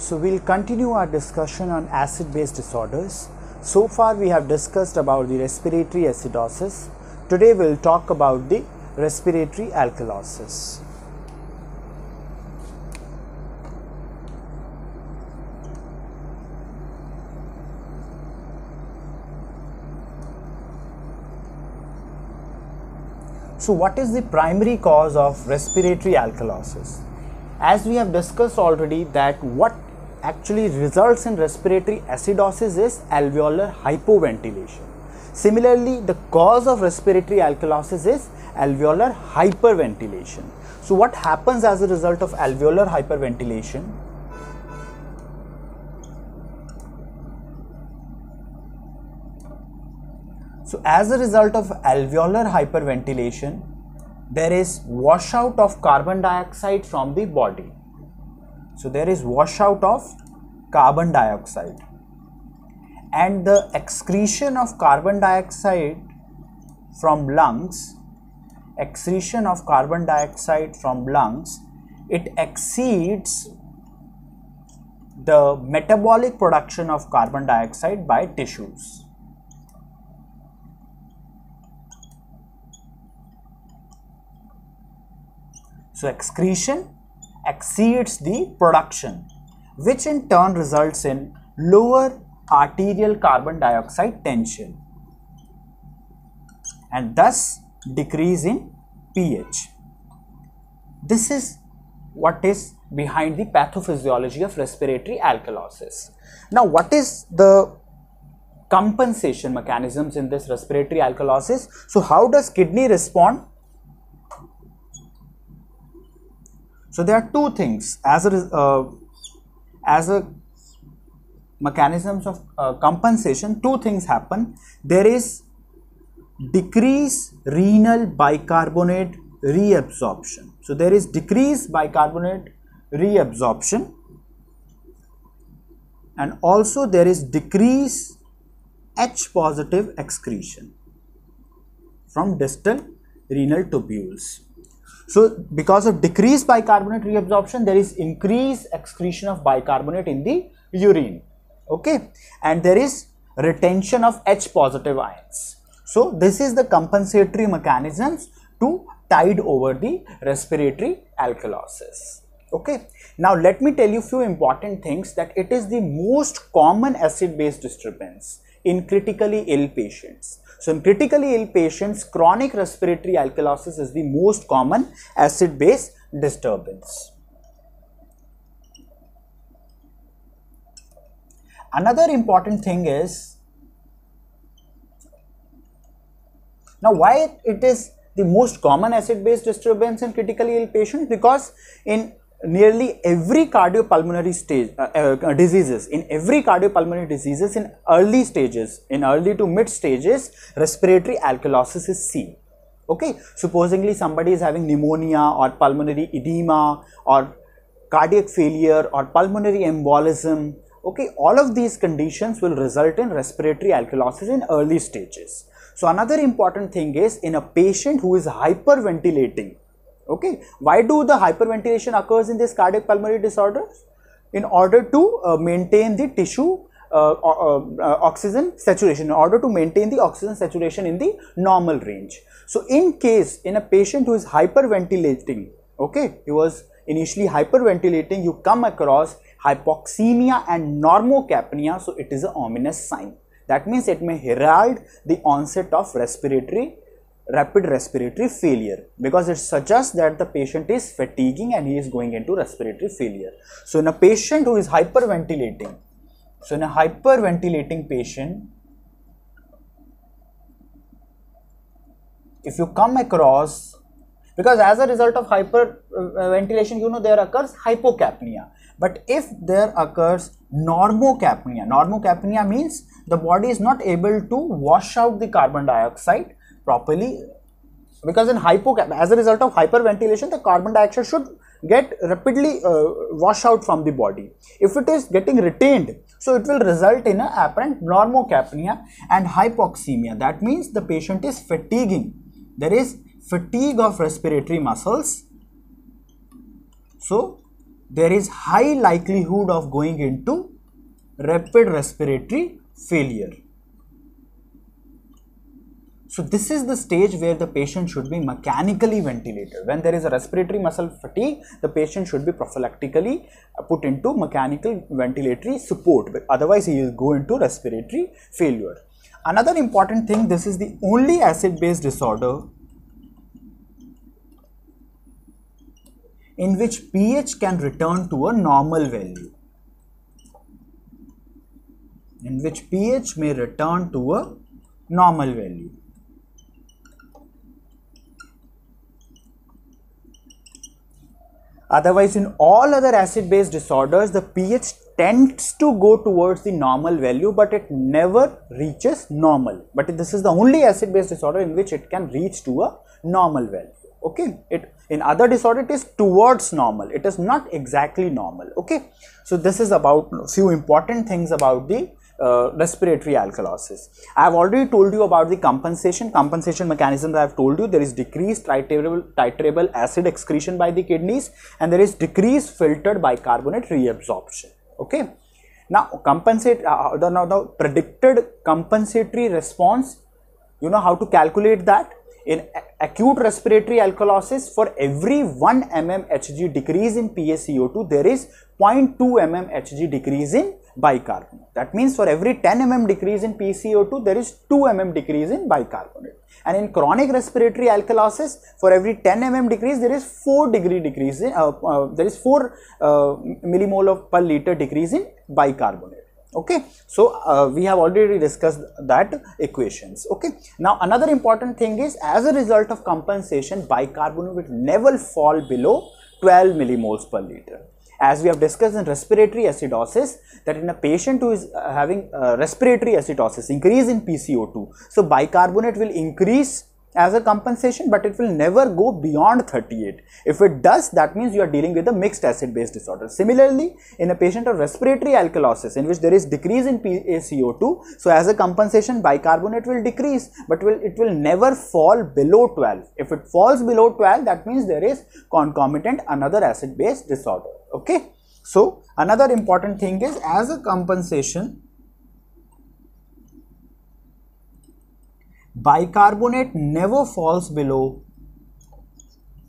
So we'll continue our discussion on acid-base disorders. So far we have discussed about the respiratory acidosis. Today we'll talk about the respiratory alkalosis. So what is the primary cause of respiratory alkalosis? As we have discussed already that what actually results in respiratory acidosis is alveolar hypoventilation. Similarly, the cause of respiratory alkalosis is alveolar hyperventilation. So what happens as a result of alveolar hyperventilation? So as a result of alveolar hyperventilation, there is washout of carbon dioxide from the body. So there is washout of carbon dioxide. And the excretion of carbon dioxide from lungs excretion of carbon dioxide from lungs it exceeds the metabolic production of carbon dioxide by tissues. So excretion exceeds the production, which in turn results in lower arterial carbon dioxide tension and thus decrease in pH. This is what is behind the pathophysiology of respiratory alkalosis. Now, what is the compensation mechanisms in this respiratory alkalosis? So, how does kidney respond So there are two things as a uh, as a mechanisms of uh, compensation. Two things happen. There is decrease renal bicarbonate reabsorption. So there is decrease bicarbonate reabsorption and also there is decrease H positive excretion from distal renal tubules. So because of decreased bicarbonate reabsorption, there is increased excretion of bicarbonate in the urine. Okay. And there is retention of H positive ions. So this is the compensatory mechanisms to tide over the respiratory alkalosis. Okay. Now let me tell you few important things that it is the most common acid base disturbance in critically ill patients. So in critically ill patients, chronic respiratory alkalosis is the most common acid-base disturbance. Another important thing is, now why it is the most common acid-base disturbance in critically ill patients? Because in nearly every cardiopulmonary stage uh, uh, diseases in every cardiopulmonary diseases in early stages in early to mid stages respiratory alkalosis is seen. Okay? Supposingly somebody is having pneumonia or pulmonary edema or cardiac failure or pulmonary embolism. Okay? All of these conditions will result in respiratory alkalosis in early stages. So another important thing is in a patient who is hyperventilating okay. Why do the hyperventilation occurs in this cardiac pulmonary disorders in order to uh, maintain the tissue uh, uh, uh, oxygen saturation in order to maintain the oxygen saturation in the normal range. So in case in a patient who is hyperventilating okay he was initially hyperventilating you come across hypoxemia and normocapnia so it is an ominous sign. That means it may herald the onset of respiratory rapid respiratory failure because it suggests that the patient is fatiguing and he is going into respiratory failure. So, in a patient who is hyperventilating, so in a hyperventilating patient, if you come across because as a result of hyperventilation you know there occurs hypocapnia but if there occurs normocapnia normocapnia means the body is not able to wash out the carbon dioxide properly. Because in hypocap as a result of hyperventilation the carbon dioxide should get rapidly uh, out from the body. If it is getting retained so it will result in a apparent normocapnia and hypoxemia. That means the patient is fatiguing. There is fatigue of respiratory muscles. So there is high likelihood of going into rapid respiratory failure. So this is the stage where the patient should be mechanically ventilated. When there is a respiratory muscle fatigue, the patient should be prophylactically uh, put into mechanical ventilatory support. Otherwise, he will go into respiratory failure. Another important thing, this is the only acid-base disorder in which pH can return to a normal value. In which pH may return to a normal value. Otherwise, in all other acid-base disorders, the pH tends to go towards the normal value, but it never reaches normal. But this is the only acid-base disorder in which it can reach to a normal value. Okay, it in other disorder it is towards normal. It is not exactly normal. Okay, so this is about few important things about the uh, respiratory alkalosis. I have already told you about the compensation. Compensation mechanisms I have told you there is decreased titrable, titrable acid excretion by the kidneys and there is decreased filtered bicarbonate reabsorption. Okay. Now compensate uh, the, now the predicted compensatory response you know how to calculate that in acute respiratory alkalosis for every 1 mm Hg decrease in PaCO2 there is 0.2 mm Hg decrease in bicarbonate. That means for every 10 mm decrease in PCO2, there is 2 mm decrease in bicarbonate. And in chronic respiratory alkalosis, for every 10 mm decrease, there is 4 degree decrease in, uh, uh, there is 4 uh, millimole of per liter decrease in bicarbonate okay. So uh, we have already discussed that equations. Okay. Now another important thing is as a result of compensation bicarbonate will never fall below 12 millimoles per liter. As we have discussed in respiratory acidosis that in a patient who is uh, having uh, respiratory acidosis increase in PCO2 so bicarbonate will increase as a compensation but it will never go beyond 38 if it does that means you are dealing with a mixed acid base disorder. Similarly in a patient of respiratory alkalosis in which there is decrease in PaCO2 so as a compensation bicarbonate will decrease but will it will never fall below 12 if it falls below 12 that means there is concomitant another acid base disorder. Okay? So another important thing is as a compensation bicarbonate never falls below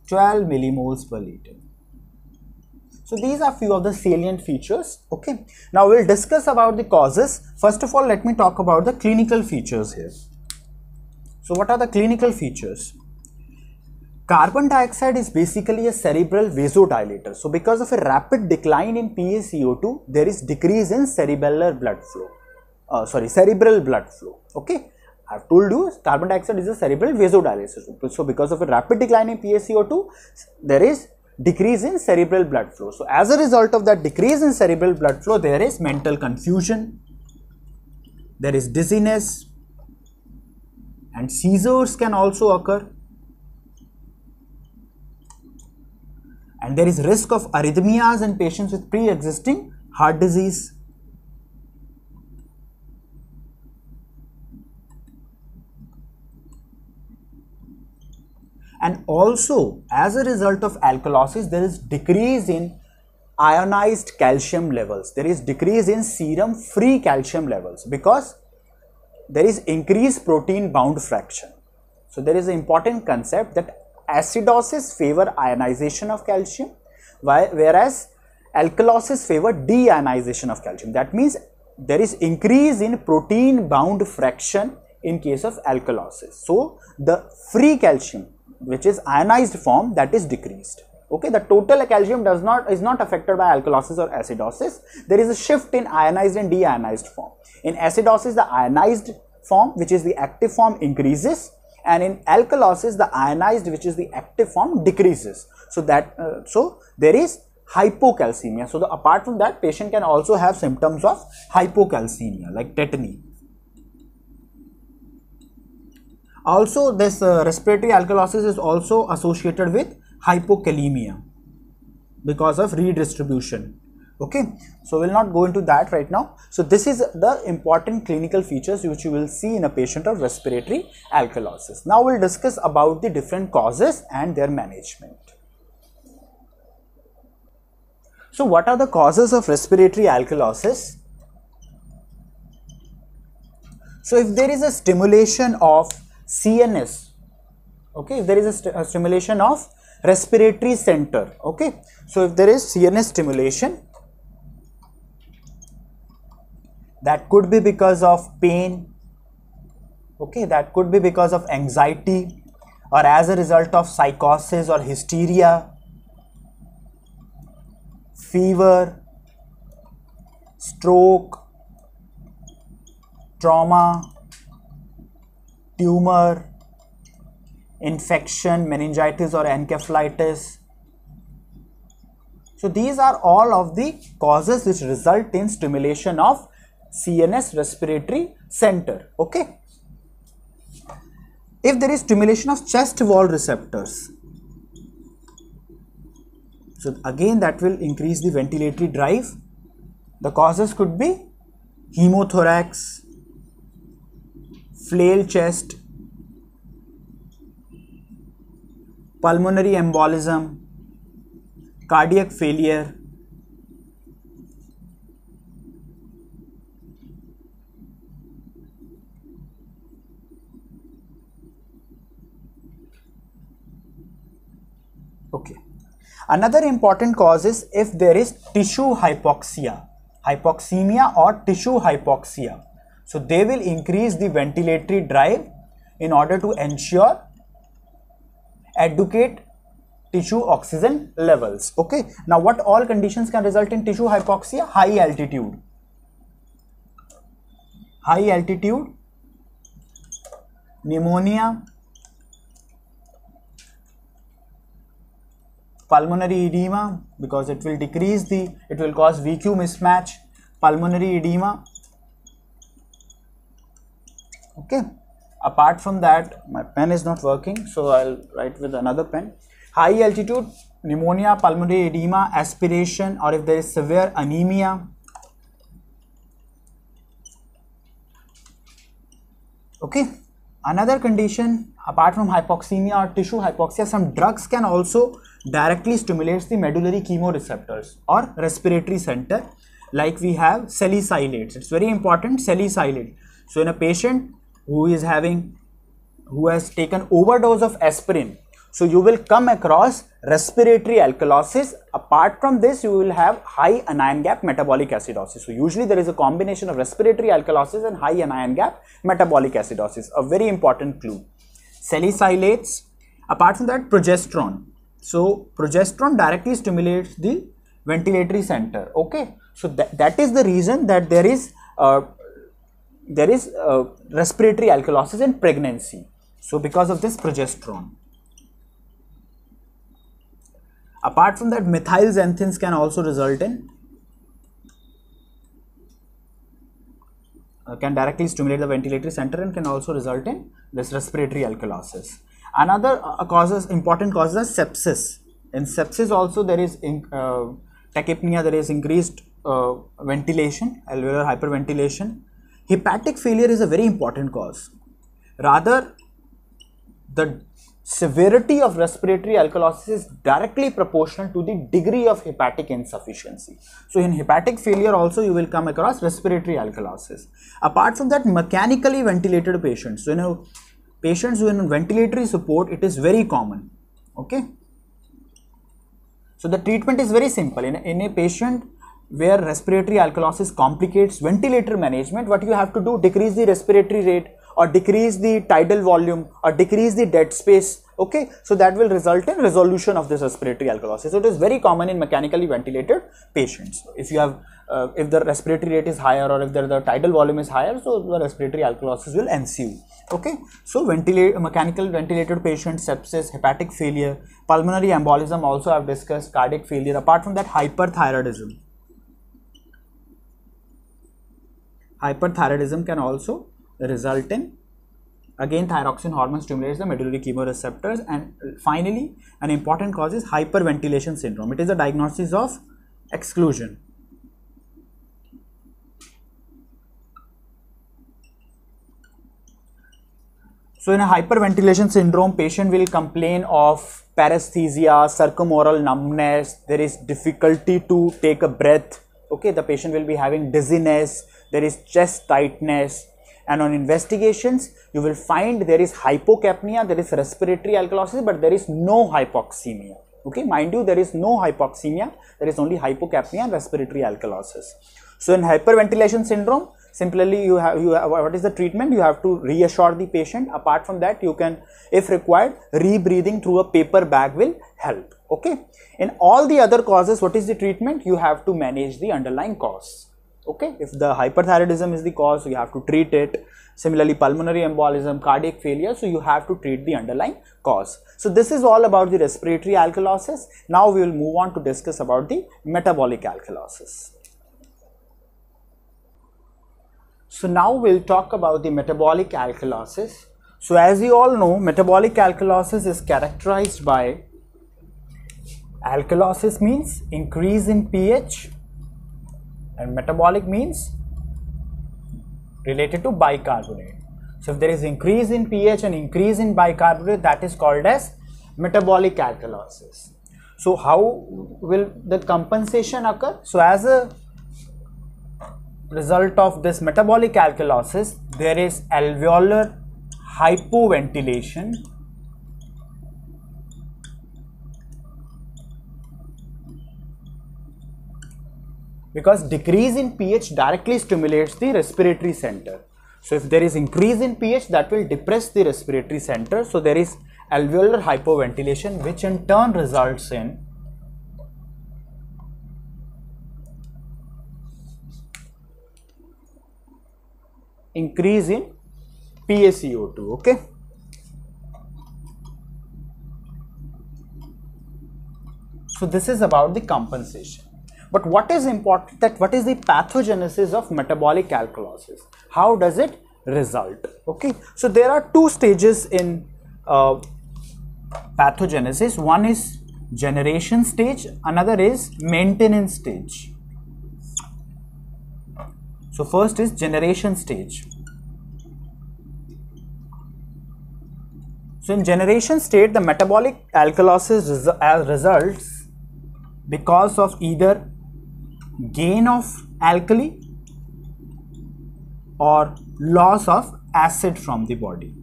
12 millimoles per liter. So these are few of the salient features. Okay. Now we'll discuss about the causes. First of all, let me talk about the clinical features here. So what are the clinical features? Carbon dioxide is basically a cerebral vasodilator. So because of a rapid decline in PaCO2, there is decrease in cerebellar blood flow. Uh, sorry, cerebral blood flow. Okay. I've told you carbon dioxide is a cerebral vasodilator. So because of a rapid decline in PaCO2, there is decrease in cerebral blood flow. So as a result of that decrease in cerebral blood flow, there is mental confusion, there is dizziness and seizures can also occur. And there is risk of arrhythmias in patients with pre-existing heart disease. And also as a result of alkalosis there is decrease in ionized calcium levels. There is decrease in serum free calcium levels because there is increased protein bound fraction. So there is an important concept that acidosis favor ionization of calcium whereas alkalosis favor deionization of calcium. That means there is increase in protein bound fraction in case of alkalosis. So the free calcium which is ionized form that is decreased. Okay the total calcium does not is not affected by alkalosis or acidosis. There is a shift in ionized and deionized form. In acidosis the ionized form which is the active form increases and in alkalosis the ionized which is the active form decreases. So that uh, so there is hypocalcemia. So the, apart from that patient can also have symptoms of hypocalcemia like tetany also, this uh, respiratory alkalosis is also associated with hypokalemia because of redistribution. Okay, so we'll not go into that right now. So this is the important clinical features which you will see in a patient of respiratory alkalosis. Now we'll discuss about the different causes and their management. So what are the causes of respiratory alkalosis? So if there is a stimulation of CNS, okay, if there is a, st a stimulation of respiratory center, okay. So if there is CNS stimulation, that could be because of pain, okay, that could be because of anxiety or as a result of psychosis or hysteria, fever, stroke, trauma, tumor, infection, meningitis or encephalitis. So these are all of the causes which result in stimulation of CNS respiratory center. Okay. If there is stimulation of chest wall receptors, so again that will increase the ventilatory drive. The causes could be hemothorax, flail chest, pulmonary embolism, cardiac failure, Okay. Another important cause is if there is tissue hypoxia, hypoxemia or tissue hypoxia. So they will increase the ventilatory drive in order to ensure adequate tissue oxygen levels. Okay. Now what all conditions can result in tissue hypoxia? High altitude. High altitude, pneumonia, pulmonary edema because it will decrease the it will cause VQ mismatch pulmonary edema okay. Apart from that my pen is not working so I'll write with another pen. High altitude pneumonia pulmonary edema aspiration or if there is severe anemia. Okay. Another condition apart from hypoxemia or tissue hypoxia some drugs can also directly stimulates the medullary chemoreceptors or respiratory center. Like we have salicylates. It's very important salicylate. So in a patient who is having who has taken overdose of aspirin so you will come across respiratory alkalosis. Apart from this, you will have high anion gap metabolic acidosis. So usually there is a combination of respiratory alkalosis and high anion gap metabolic acidosis. A very important clue. Salicylates. Apart from that, progesterone. So progesterone directly stimulates the ventilatory center. Okay. So that, that is the reason that there is uh, there is uh, respiratory alkalosis in pregnancy. So because of this progesterone. Apart from that, methyl xanthines can also result in uh, can directly stimulate the ventilatory center and can also result in this respiratory alkalosis. Another uh, causes, important causes are sepsis. In sepsis also there is in, uh, tachypnea, there is increased uh, ventilation, alveolar hyperventilation. Hepatic failure is a very important cause. Rather, the severity of respiratory alkalosis is directly proportional to the degree of hepatic insufficiency. So in hepatic failure also you will come across respiratory alkalosis. Apart from that mechanically ventilated patients, so you know patients who in ventilatory support it is very common okay so the treatment is very simple in, in a patient where respiratory alkalosis complicates ventilator management what you have to do decrease the respiratory rate or decrease the tidal volume or decrease the dead space okay? So that will result in resolution of this respiratory alkalosis. So it is very common in mechanically ventilated patients. If you have uh, if the respiratory rate is higher or if the, the tidal volume is higher so the respiratory alkalosis will ensue okay? So ventilate mechanical ventilated patients sepsis hepatic failure pulmonary embolism also i've discussed cardiac failure. Apart from that hyperthyroidism hyperthyroidism can also result in again thyroxine hormone stimulates the medullary chemoreceptors and finally an important cause is hyperventilation syndrome. It is a diagnosis of exclusion. So in a hyperventilation syndrome, patient will complain of paresthesia, circumoral numbness, there is difficulty to take a breath, okay, the patient will be having dizziness, there is chest tightness. And on investigations, you will find there is hypocapnia, there is respiratory alkalosis, but there is no hypoxemia, okay, mind you there is no hypoxemia, there is only hypocapnia and respiratory alkalosis. So in hyperventilation syndrome, simply you have you have, what is the treatment? You have to reassure the patient. Apart from that you can if required rebreathing through a paper bag will help. Okay? In all the other causes what is the treatment? You have to manage the underlying cause okay if the hyperthyroidism is the cause you have to treat it. Similarly pulmonary embolism cardiac failure so you have to treat the underlying cause. So this is all about the respiratory alkalosis. Now we will move on to discuss about the metabolic alkalosis. So now we'll talk about the metabolic alkalosis. So as you all know, metabolic alkalosis is characterized by alkalosis means increase in pH and metabolic means related to bicarbonate. So if there is increase in pH and increase in bicarbonate that is called as metabolic alkalosis. So how will the compensation occur? So as a result of this metabolic alkalosis, there is alveolar hypoventilation because decrease in pH directly stimulates the respiratory center. So if there is increase in pH that will depress the respiratory center. So there is alveolar hypoventilation which in turn results in increase in PaCO2 okay so this is about the compensation but what is important that what is the pathogenesis of metabolic alkalosis? How does it result? Okay so there are two stages in uh, pathogenesis. One is generation stage another is maintenance stage. So first is generation stage. So in generation state, the metabolic alkalosis res results because of either gain of alkali or loss of acid from the body.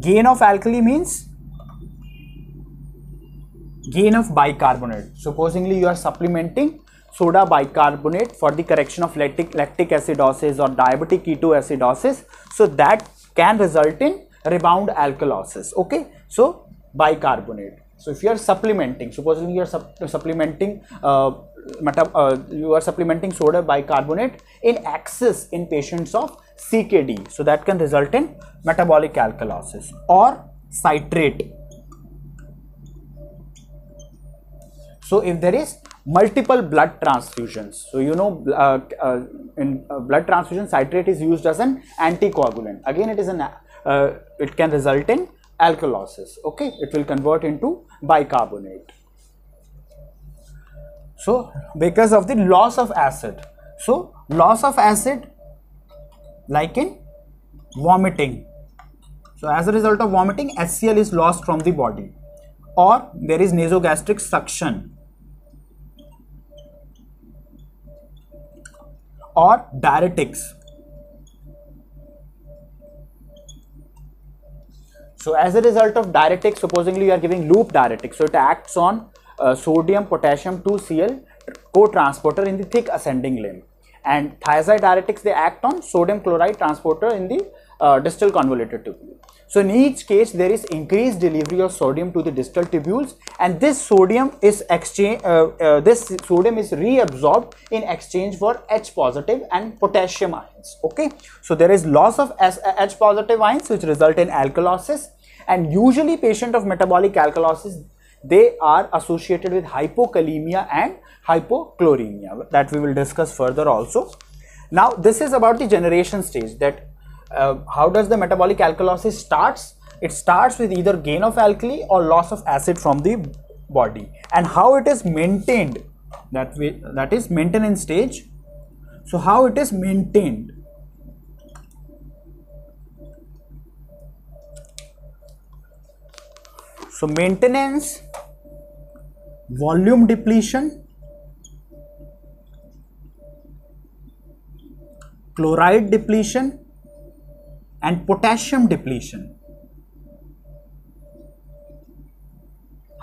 Gain of alkali means gain of bicarbonate. Supposingly you are supplementing soda bicarbonate for the correction of lactic, lactic acidosis or diabetic ketoacidosis. So that can result in rebound alkalosis. Okay. So bicarbonate. So if you are supplementing, supposing you are supplementing uh, uh, you are supplementing soda bicarbonate in excess in patients of CKD. So that can result in metabolic alkalosis or citrate. So if there is multiple blood transfusions. So you know uh, uh, in uh, blood transfusion citrate is used as an anticoagulant. Again it is an uh, it can result in alkalosis. Okay, it will convert into bicarbonate. So because of the loss of acid. So loss of acid like in vomiting. So as a result of vomiting HCl is lost from the body or there is nasogastric suction or diuretics. So as a result of diuretics, supposedly you are giving loop diuretic, so it acts on uh, sodium potassium 2Cl co-transporter in the thick ascending limb. And thiazide diuretics they act on sodium chloride transporter in the uh, distal convoluted tubule. So in each case there is increased delivery of sodium to the distal tubules and this sodium is exchange uh, uh, this sodium is reabsorbed in exchange for H positive and potassium ions okay. So there is loss of H positive ions which result in alkalosis and usually patient of metabolic alkalosis they are associated with hypokalemia and hypochloremia that we will discuss further also. Now this is about the generation stage that uh, how does the metabolic alkalosis starts? It starts with either gain of alkali or loss of acid from the body. And how it is maintained? That way that is maintenance stage. So how it is maintained? So maintenance volume depletion chloride depletion and potassium depletion.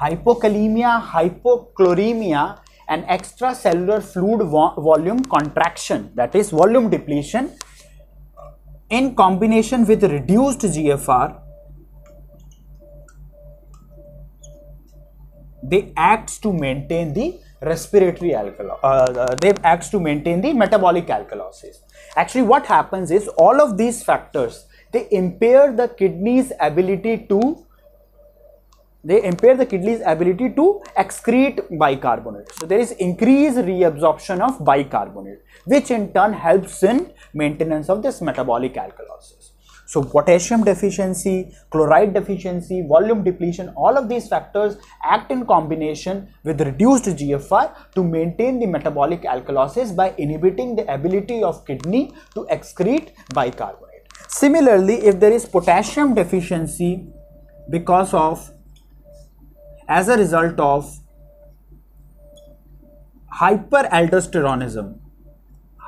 Hypokalemia, hypochloremia and extracellular fluid vo volume contraction that is volume depletion in combination with reduced GFR they acts to maintain the respiratory alkalo uh, uh, they acts to maintain the metabolic alkalosis actually what happens is all of these factors they impair the kidney's ability to they impair the kidney's ability to excrete bicarbonate. So there is increased reabsorption of bicarbonate, which in turn helps in maintenance of this metabolic alkalosis. So potassium deficiency, chloride deficiency, volume depletion, all of these factors act in combination with reduced GFR to maintain the metabolic alkalosis by inhibiting the ability of kidney to excrete bicarbonate. Similarly, if there is potassium deficiency because of as a result of hyperaldosteronism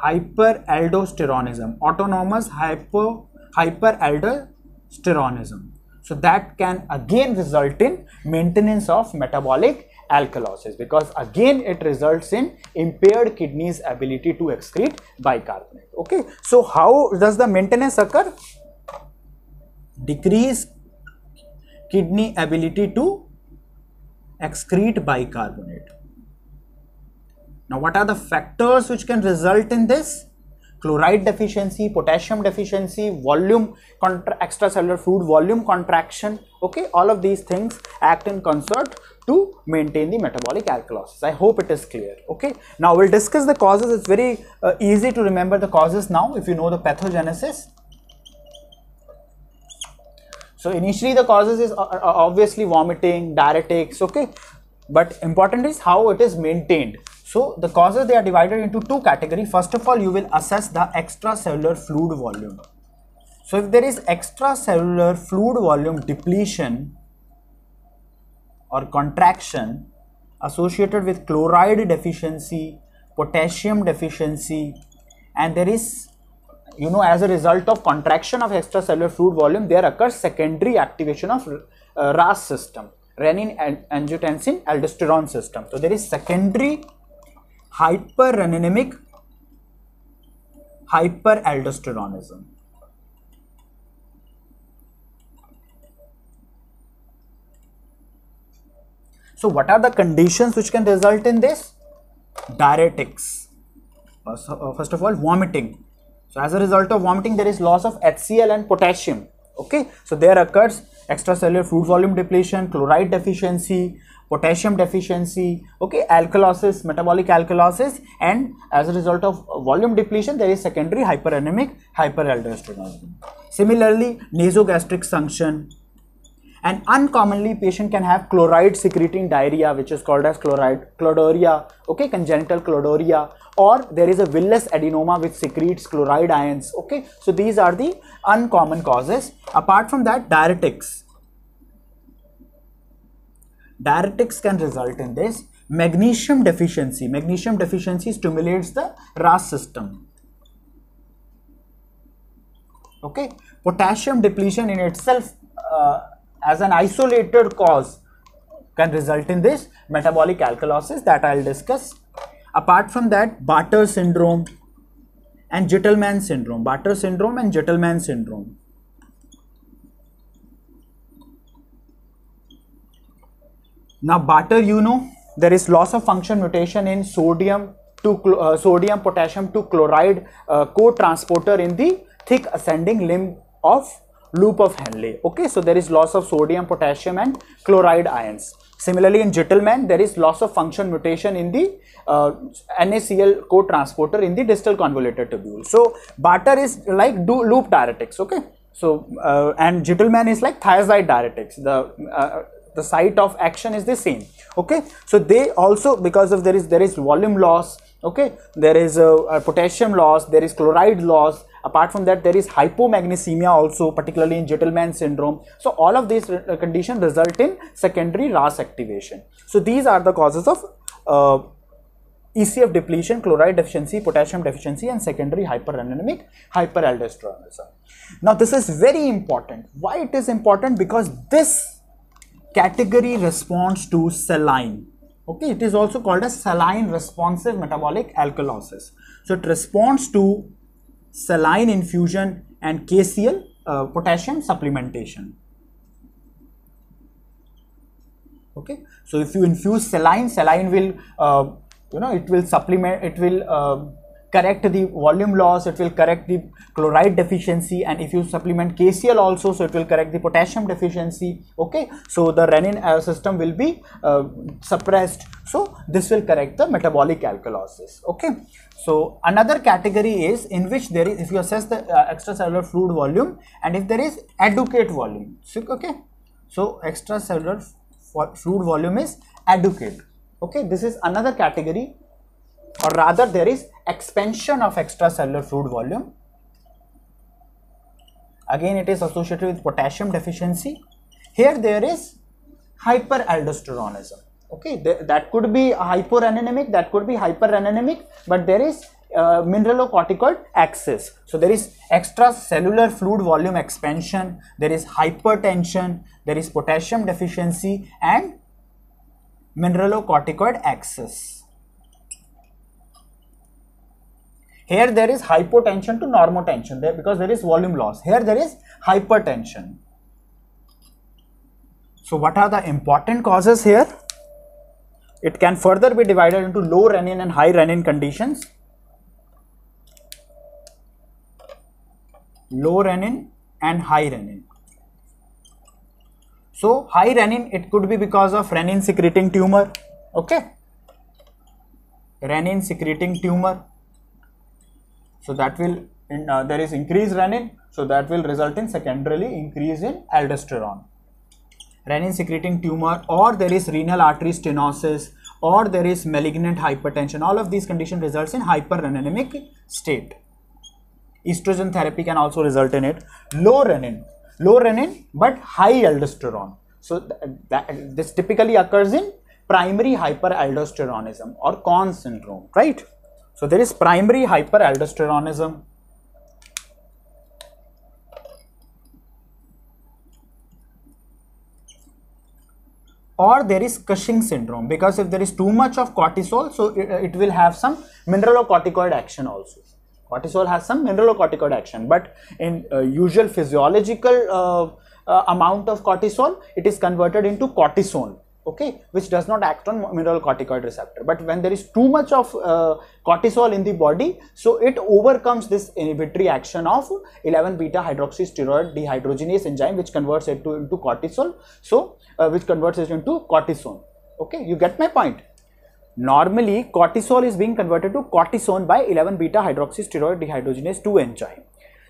hyperaldosteronism autonomous hyper hyperaldosteronism. So that can again result in maintenance of metabolic alkalosis because again it results in impaired kidneys ability to excrete bicarbonate okay so how does the maintenance occur decrease kidney ability to excrete bicarbonate. Now what are the factors which can result in this? Chloride deficiency, potassium deficiency, volume, extracellular fluid volume contraction, okay, all of these things act in concert to maintain the metabolic alkalosis. I hope it is clear, okay. Now we'll discuss the causes, it's very uh, easy to remember the causes now if you know the pathogenesis. So initially the causes is uh, uh, obviously vomiting, diuretics, okay. But important is how it is maintained. So the causes they are divided into two categories. First of all, you will assess the extracellular fluid volume. So if there is extracellular fluid volume depletion or contraction associated with chloride deficiency, potassium deficiency and there is you know as a result of contraction of extracellular fluid volume there occurs secondary activation of uh, RAS system renin angiotensin aldosterone system so there is secondary hyperreninemic hyperaldosteronism. So what are the conditions which can result in this? Diuretics. Uh, first of all vomiting. So as a result of vomiting, there is loss of HCl and potassium. Okay, so there occurs extracellular fluid volume depletion, chloride deficiency, potassium deficiency, okay, alkalosis, metabolic alkalosis, and as a result of volume depletion, there is secondary hyperreninemic hyperaldosteronism. Similarly, nasogastric suction, and uncommonly patient can have chloride secreting diarrhea which is called as chloride cloduria okay congenital cloduria or there is a villous adenoma which secretes chloride ions okay. So these are the uncommon causes. Apart from that diuretics diuretics can result in this. Magnesium deficiency. Magnesium deficiency stimulates the ras system. Okay? Potassium depletion in itself uh, as an isolated cause can result in this metabolic alkalosis that I'll discuss. Apart from that, Bartter syndrome and Gitelman syndrome, Bartter syndrome and Gitelman syndrome. Now, Bartter, you know, there is loss of function mutation in sodium to uh, sodium potassium to chloride uh, co-transporter in the thick ascending limb of loop of Henle. Okay, so there is loss of sodium, potassium and chloride ions. Similarly, in Gitelman, there is loss of function mutation in the uh, NaCl co-transporter in the distal convoluted tubule. So, Bartter is like loop diuretics, okay. So, uh, and Gitelman is like thiazide diuretics. The uh, the site of action is the same, okay. So, they also because of there is there is volume loss, okay there is a, a potassium loss there is chloride loss apart from that there is hypomagnesemia also particularly in Gitelman syndrome so all of these uh, conditions result in secondary RAS activation so these are the causes of uh, ECF depletion, chloride deficiency, potassium deficiency and secondary hyperreninemic hyperaldosteronism. Now this is very important. Why it is important? Because this category responds to saline. Okay, it is also called a saline responsive metabolic alkalosis. So it responds to saline infusion and KCl uh, potassium supplementation. Okay, so if you infuse saline, saline will uh, you know it will supplement it will uh, correct the volume loss it will correct the chloride deficiency and if you supplement KCl also so it will correct the potassium deficiency okay? So the renin uh, system will be uh, suppressed. So this will correct the metabolic alkalosis okay? So another category is in which there is if you assess the uh, extracellular fluid volume and if there is adequate volume okay? So extracellular fluid volume is adequate okay? This is another category or rather there is expansion of extracellular fluid volume. Again it is associated with potassium deficiency. Here there is hyperaldosteronism. Okay th that could be hyporeninemic that could be hyperreninemic but there is uh, mineralocorticoid excess. So there is extracellular fluid volume expansion there is hypertension there is potassium deficiency and mineralocorticoid excess. Here there is hypotension to normotension there because there is volume loss. Here there is hypertension. So what are the important causes here? It can further be divided into low renin and high renin conditions. Low renin and high renin. So high renin, it could be because of renin secreting tumor. Okay. Renin secreting tumor. So that will, in, uh, there is increased renin. So that will result in secondarily increase in aldosterone. Renin secreting tumor or there is renal artery stenosis or there is malignant hypertension. All of these conditions results in hyperreninemic state. Estrogen therapy can also result in it. Low renin low renin but high aldosterone. So that, this typically occurs in primary hyperaldosteronism or Conn syndrome, right? So there is primary hyperaldosteronism. Or there is Cushing syndrome. Because if there is too much of cortisol, so it, it will have some mineralocorticoid action also. Cortisol has some mineralocorticoid action. But in uh, usual physiological uh, uh, amount of cortisol it is converted into cortisone okay? Which does not act on mineralocorticoid receptor. But when there is too much of uh, cortisol in the body so it overcomes this inhibitory action of 11 beta hydroxysteroid dehydrogenase enzyme which converts it to into cortisol. So uh, which converts it into cortisone. Okay? You get my point? Normally, cortisol is being converted to cortisone by 11 beta hydroxysteroid dehydrogenase 2 enzyme.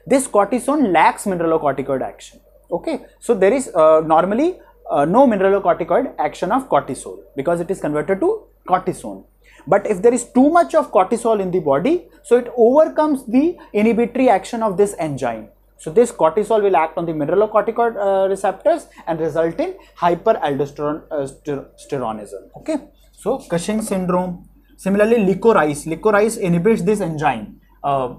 This cortisone lacks mineralocorticoid action. Okay, so there is uh, normally uh, no mineralocorticoid action of cortisol because it is converted to cortisone. But if there is too much of cortisol in the body, so it overcomes the inhibitory action of this enzyme. So this cortisol will act on the mineralocorticoid uh, receptors and result in hyperaldosteronism. Uh, okay. So Cushing syndrome. Similarly, licorice. Licorice inhibits this enzyme, uh,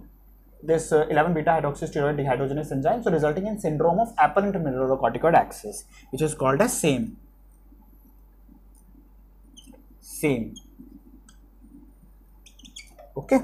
this uh, 11 beta hydroxysteroid dehydrogenase enzyme, so resulting in syndrome of apparent mineralocorticoid excess, which is called as SAME. SAME. Okay.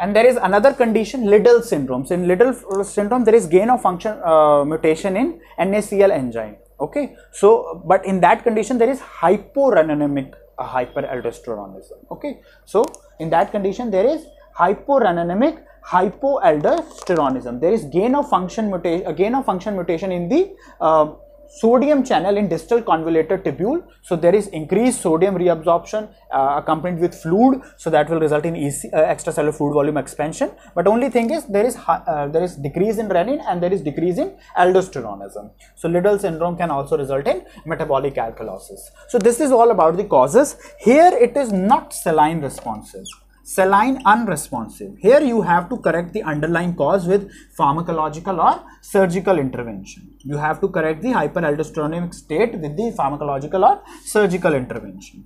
And there is another condition, Liddle syndrome. So in Liddle syndrome, there is gain of function uh, mutation in NACL enzyme. Okay. So, but in that condition, there is hyporeninemic a hyperaldosteronism okay so in that condition there is hyporeninemic hypoaldosteronism there is gain of function mutation a gain of function mutation in the uh, sodium channel in distal convoluted tubule. So there is increased sodium reabsorption uh, accompanied with fluid. So that will result in EC, uh, extracellular fluid volume expansion. But only thing is there is uh, there is decrease in renin and there is decrease in aldosteronism. So Liddle syndrome can also result in metabolic alkalosis. So this is all about the causes. Here it is not saline responsive. Saline unresponsive. Here you have to correct the underlying cause with pharmacological or surgical intervention. You have to correct the hyperaldosteronic state with the pharmacological or surgical intervention.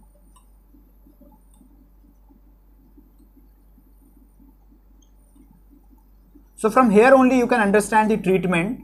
So from here only you can understand the treatment.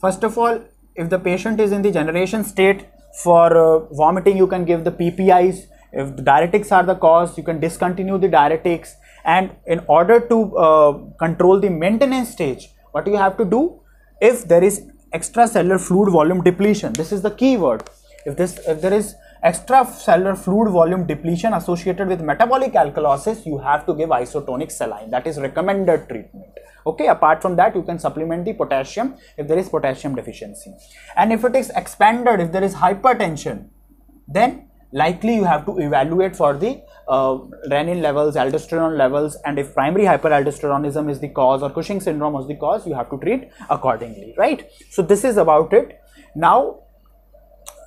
First of all, if the patient is in the generation state for uh, vomiting, you can give the PPIs. If the diuretics are the cause, you can discontinue the diuretics. And in order to uh, control the maintenance stage, what you have to do, if there is extracellular fluid volume depletion, this is the key word. If this, if there is extracellular fluid volume depletion associated with metabolic alkalosis, you have to give isotonic saline. That is recommended treatment. Okay, apart from that, you can supplement the potassium if there is potassium deficiency. And if it is expanded, if there is hypertension, then likely you have to evaluate for the uh, renin levels, aldosterone levels, and if primary hyperaldosteronism is the cause or Cushing syndrome is the cause, you have to treat accordingly, right? So this is about it. Now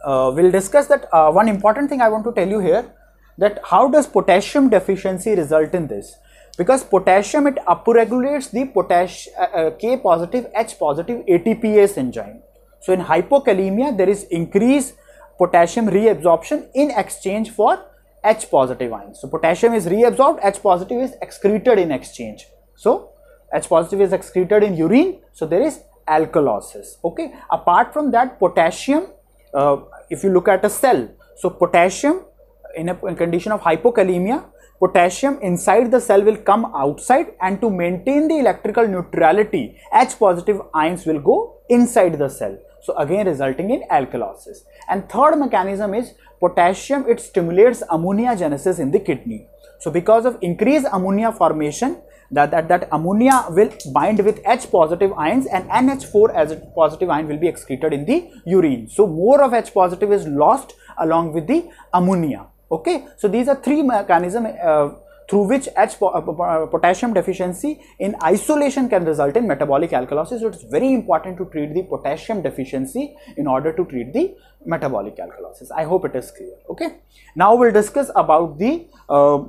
uh, we'll discuss that uh, one important thing I want to tell you here that how does potassium deficiency result in this because potassium it upregulates the potash uh, uh K positive H positive ATPase enzyme. So in hypokalemia there is increased potassium reabsorption in exchange for H positive ions. So potassium is reabsorbed, H positive is excreted in exchange. So H positive is excreted in urine, so there is alkalosis. Okay. Apart from that, potassium uh, if you look at a cell, so potassium in a in condition of hypokalemia, potassium inside the cell will come outside and to maintain the electrical neutrality, H positive ions will go inside the cell. So again resulting in alkalosis. And third mechanism is potassium, it stimulates ammoniagenesis in the kidney. So because of increased ammonia formation, that, that, that ammonia will bind with H positive ions and NH4 as a positive ion will be excreted in the urine. So more of H positive is lost along with the ammonia. Okay, so these are three mechanism uh, through which H uh, uh, potassium deficiency in isolation can result in metabolic alkalosis. So it's very important to treat the potassium deficiency in order to treat the metabolic alkalosis. I hope it is clear. Okay, now we'll discuss about the uh,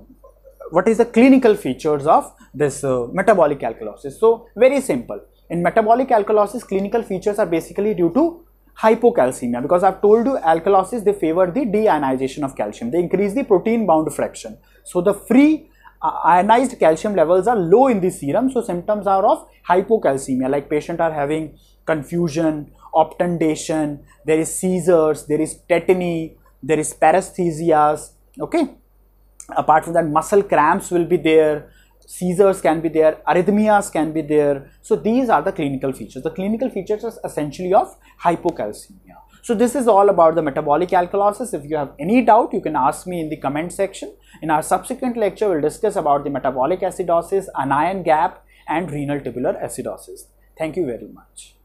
what is the clinical features of this uh, metabolic alkalosis. So very simple. In metabolic alkalosis, clinical features are basically due to hypocalcemia because I've told you alkalosis they favor the deionization of calcium. They increase the protein bound fraction. So the free uh, ionized calcium levels are low in the serum. So symptoms are of hypocalcemia like patient are having confusion, obtundation, there is seizures, there is tetany, there is paresthesias. Okay. Apart from that muscle cramps will be there seizures can be there, arrhythmias can be there. So these are the clinical features. The clinical features are essentially of hypocalcemia. So this is all about the metabolic alkalosis. If you have any doubt, you can ask me in the comment section. In our subsequent lecture, we'll discuss about the metabolic acidosis, anion gap and renal tubular acidosis. Thank you very much.